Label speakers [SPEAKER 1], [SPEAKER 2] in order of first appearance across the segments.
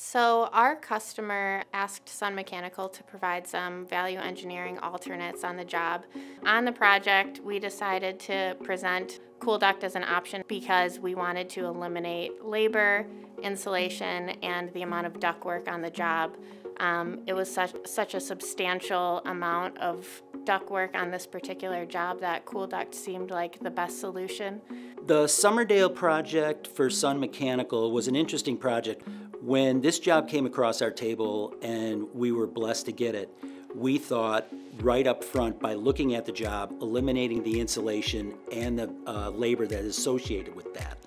[SPEAKER 1] So our customer asked Sun Mechanical to provide some value engineering alternates on the job. On the project, we decided to present KoolDuct as an option because we wanted to eliminate labor, insulation, and the amount of duct work on the job. Um, it was such, such a substantial amount of duct work on this particular job that KoolDuct seemed like the best solution.
[SPEAKER 2] The Summerdale project for Sun Mechanical was an interesting project. When this job came across our table and we were blessed to get it, we thought right up front by looking at the job, eliminating the insulation and the uh, labor that is associated with that,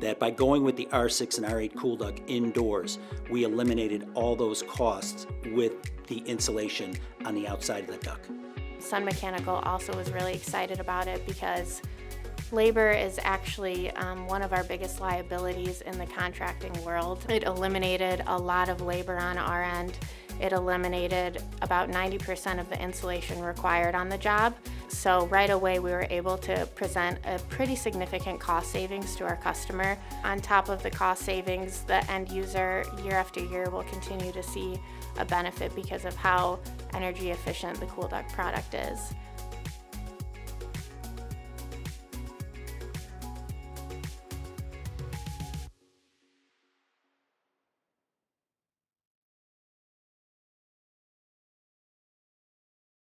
[SPEAKER 2] that by going with the R6 and R8 KoolDuct indoors, we eliminated all those costs with the insulation on the outside of the duct.
[SPEAKER 1] Sun Mechanical also was really excited about it because labor is actually um, one of our biggest liabilities in the contracting world. It eliminated a lot of labor on our end. It eliminated about 90% of the insulation required on the job. So right away we were able to present a pretty significant cost savings to our customer. On top of the cost savings, the end user year after year will continue to see a benefit because of how energy efficient the KoolDuct product is.